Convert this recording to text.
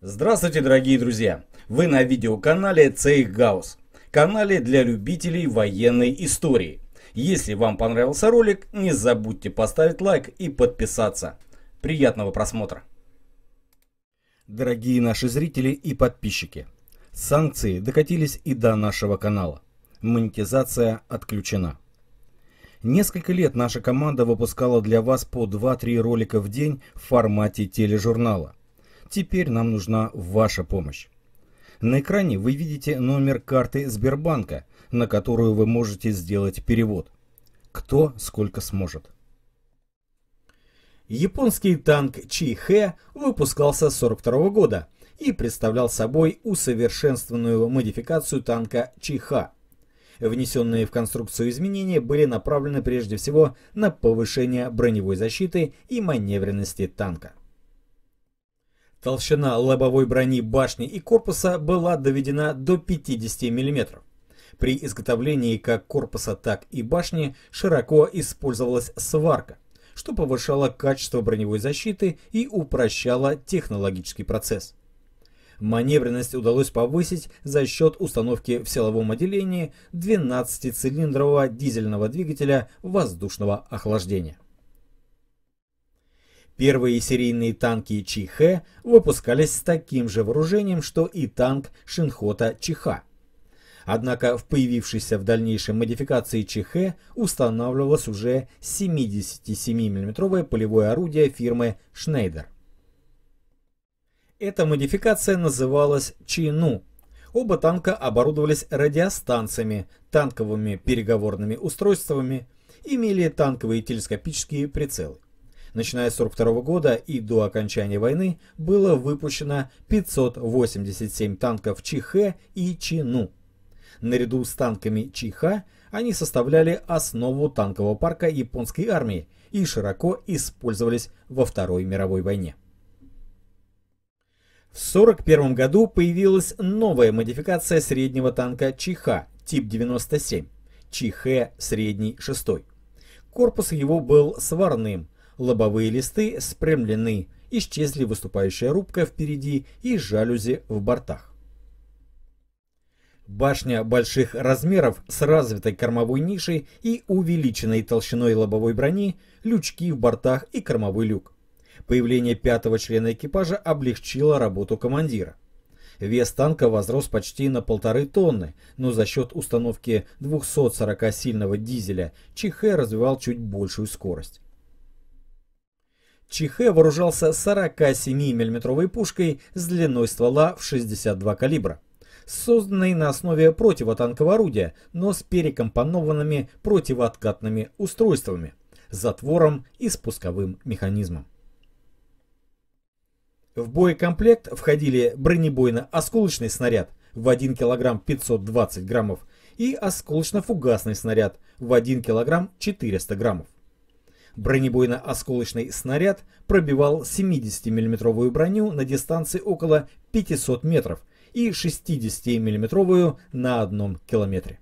Здравствуйте, дорогие друзья! Вы на видеоканале Цейх Гаус, канале для любителей военной истории. Если вам понравился ролик, не забудьте поставить лайк и подписаться. Приятного просмотра! Дорогие наши зрители и подписчики, санкции докатились и до нашего канала. Монетизация отключена. Несколько лет наша команда выпускала для вас по 2-3 ролика в день в формате тележурнала. Теперь нам нужна ваша помощь. На экране вы видите номер карты Сбербанка, на которую вы можете сделать перевод. Кто сколько сможет. Японский танк Чи-Хэ выпускался с 1942 года и представлял собой усовершенствованную модификацию танка Чи-Ха. Внесенные в конструкцию изменения были направлены прежде всего на повышение броневой защиты и маневренности танка. Толщина лобовой брони башни и корпуса была доведена до 50 мм. При изготовлении как корпуса, так и башни широко использовалась сварка, что повышало качество броневой защиты и упрощало технологический процесс. Маневренность удалось повысить за счет установки в силовом отделении 12-цилиндрового дизельного двигателя воздушного охлаждения. Первые серийные танки Чихэ выпускались с таким же вооружением, что и танк Шинхота Чиха. Однако в появившейся в дальнейшем модификации Чихэ устанавливалось уже 77 мм полевое орудие фирмы Schneider. Эта модификация называлась Чину. Оба танка оборудовались радиостанциями, танковыми переговорными устройствами, имели танковые телескопические прицелы. Начиная с 1942 года и до окончания войны было выпущено 587 танков Чихэ и Чину. Наряду с танками Чиха они составляли основу танкового парка японской армии и широко использовались во Второй мировой войне. В 1941 году появилась новая модификация среднего танка Чиха, тип 97, Чихэ средний 6. Корпус его был сварным, лобовые листы спрямлены, исчезли выступающая рубка впереди и жалюзи в бортах. Башня больших размеров с развитой кормовой нишей и увеличенной толщиной лобовой брони, лючки в бортах и кормовой люк. Появление пятого члена экипажа облегчило работу командира. Вес танка возрос почти на полторы тонны, но за счет установки 240-сильного дизеля Чихэ развивал чуть большую скорость. Чихэ вооружался 47 миллиметровой пушкой с длиной ствола в 62 калибра, созданной на основе противотанкового орудия, но с перекомпонованными противооткатными устройствами, затвором и спусковым механизмом. В боекомплект входили бронебойно-осколочный снаряд в 1 кг 520 граммов и осколочно-фугасный снаряд в 1 кг 400 граммов. Бронебойно-осколочный снаряд пробивал 70 миллиметровую броню на дистанции около 500 метров и 60 миллиметровую на одном километре.